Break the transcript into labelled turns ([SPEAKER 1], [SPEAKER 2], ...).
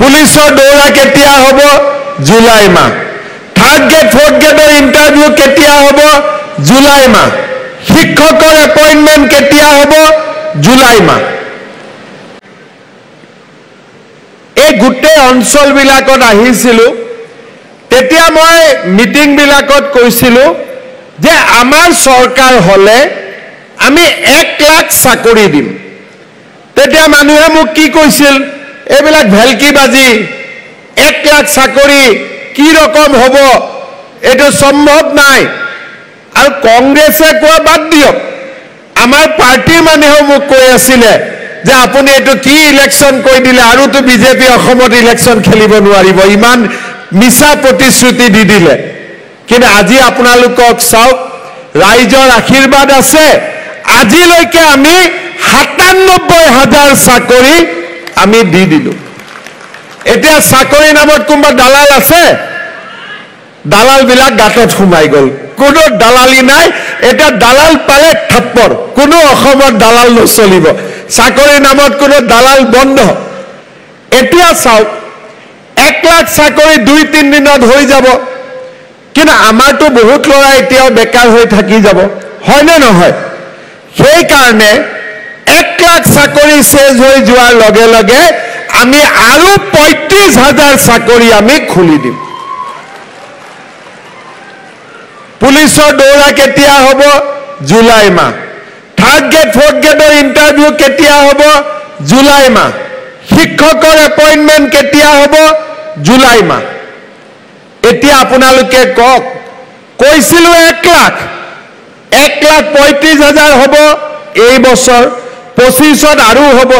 [SPEAKER 1] পুলিচৰ দৌৰা কেতিয়া হ'ব? জুলাই মাহ। থাৰ্ড গ্ৰেড ফ'ৰ্থ গ্ৰেডৰ ইণ্টাৰভিউ কেতিয়া হ'ব? জুলাই মাহ। শিক্ষকৰ এপইণ্টমেণ্ট কেতিয়া হ'ব? জুলাই মাহ। এই গোটেই অঞ্চলবিলাকত আহিছিলোঁ। তেতিয়া মই মিটিংবিলাকত কৈছিলোঁ যে আমাৰ চৰকাৰ হ'লে আমি এক লাখ চাকৰি দিম। তেতিয়া মানুহে মোক কি কৈছিল? এইবিলাক ভেলকিবাজি এক লাখ চাকৰি কি ৰকম হ'ব? এইটো সম্ভৱ নাই। আৰু কংগ্ৰেছে কোৱা বাদ দিয়ক। আমাৰ পাৰ্টীৰ মানুহেও মোক কৈ আছিলে যে আপুনি এইটো কি ইলেকশ্যন কৈ দিলে? আৰুতো বিজেপি অসমত ইলেকশ্যন খেলিব নোৱাৰিব। ইমান মিছা প্ৰতিশ্ৰুতি দি দিলে। কিন্তু আজি আপোনালোকক চাওক ৰাইজৰ আশীৰ্বাদ আছে। আজিলৈকে আমি সাতান্নব্বৈ হাজাৰ চাকৰি আমি দি দিলোঁ। এতিয়া চাকৰি নামত কোনোবা দালাল আছে? দালালবিলাক গাঁতত সোমাই গ'ল। কোনো দালালি নাই এতিয়া দালাল পালে থাপ্পৰ। কোনো অসমত দালাল নচলিব। চাকৰিৰ নামত কোনো দালাল বন্ধ। এতিয়া চাওক, এক লাখ চাকৰি দুই তিনিদিনত হৈ যাব। কিন্তু আমাৰতো বহুত ল'ৰা এতিয়াও বেকাৰ হৈ থাকি যাব। হয়নে নহয়? সেইকাৰণে এক লাখ চাকৰি চেজ হৈ যোৱাৰ লগে লগে আমি আৰু পঁয়ত্ৰিছ হাজাৰ চাকৰি আমি খুলি দিম। পুলিচৰ দৌৰা কেতিয়া হ'ব? জুলাই মাহ। থাৰ্ড গ্ৰেড ফ'ৰ্থ গ্ৰেডৰ ইণ্টাৰভিউ কেতিয়া হ'ব? জুলাই মাহ। শিক্ষকৰ এপইণ্টমেণ্ট কেতিয়া হ'ব? জুলাই মাহ। এতিয়া আপোনালোকে কওক কৈছিলোঁ এক লাখ। এক লাখ পঁয়ত্ৰিছ হাজাৰ হ'ব এই বছৰ। পঁচিছত আৰু হ'ব